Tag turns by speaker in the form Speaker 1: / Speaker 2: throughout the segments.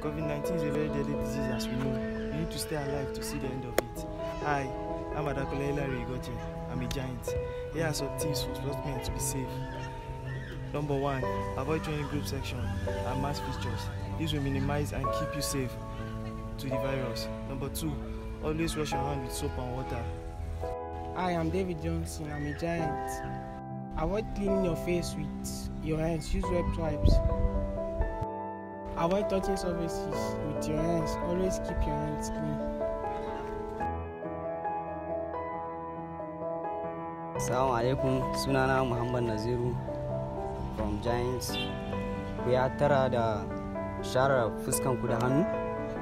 Speaker 1: COVID-19 is a very deadly disease as we know. You need to stay alive to see the end of it. Hi, I'm Adakola Hilary Igoche. I'm a giant. Here are some tips for sportsmen to be safe. Number one, avoid joining group section and mass fixtures. This will minimize and keep you safe to the virus. Number two, always wash your hand with soap and water.
Speaker 2: Hi, I'm David Johnson. I'm a giant. Avoid cleaning your face with your hands. Use web wipes. Avoid touching surfaces with your hands. Always keep your hands clean.
Speaker 3: Assalamu alaikum sunana Muhammad Naziru from Giants. Ku ya tara da share fuskanku da hannu,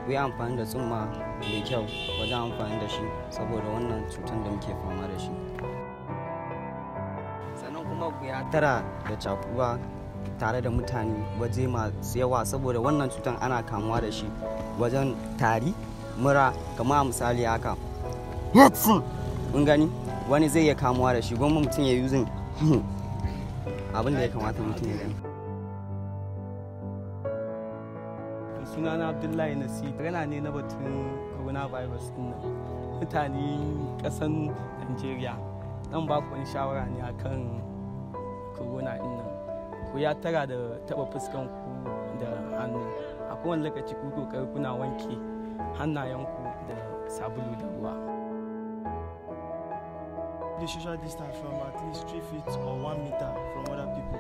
Speaker 3: ku yi amfani da tsumma mai kyau wajen amfani da shi saboda wannan cutar da muke fama da shi. Sannan kuma ku ya tara da cakuwa tare da mutane waje masu yawa saboda wannan cutar ana kamuwa da shi wajen tari, mura, kama misali haka. Kun gani? wani zai iya kamuwa da shi gwamma mutum ya yuzin abin da ya kamata mutum ya gani
Speaker 4: sunana abdullahi nasi yana ne na batun coronavirus ɗin nan. Mutane kasan nigeria dan ba ku wani shawara ne akan corona ɗin nan. Ku ya tara da taba fuskan da hannu a kowane lokaci ku kokari kuna wanke hannayenku da sabulu da ruwa
Speaker 1: The social distance from at least 3 feet or 1 meter from other people.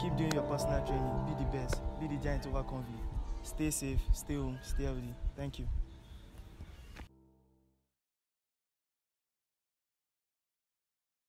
Speaker 1: Keep doing your personal training. Be the best. Be the giant over convey. Stay safe, stay home, stay healthy. Thank you.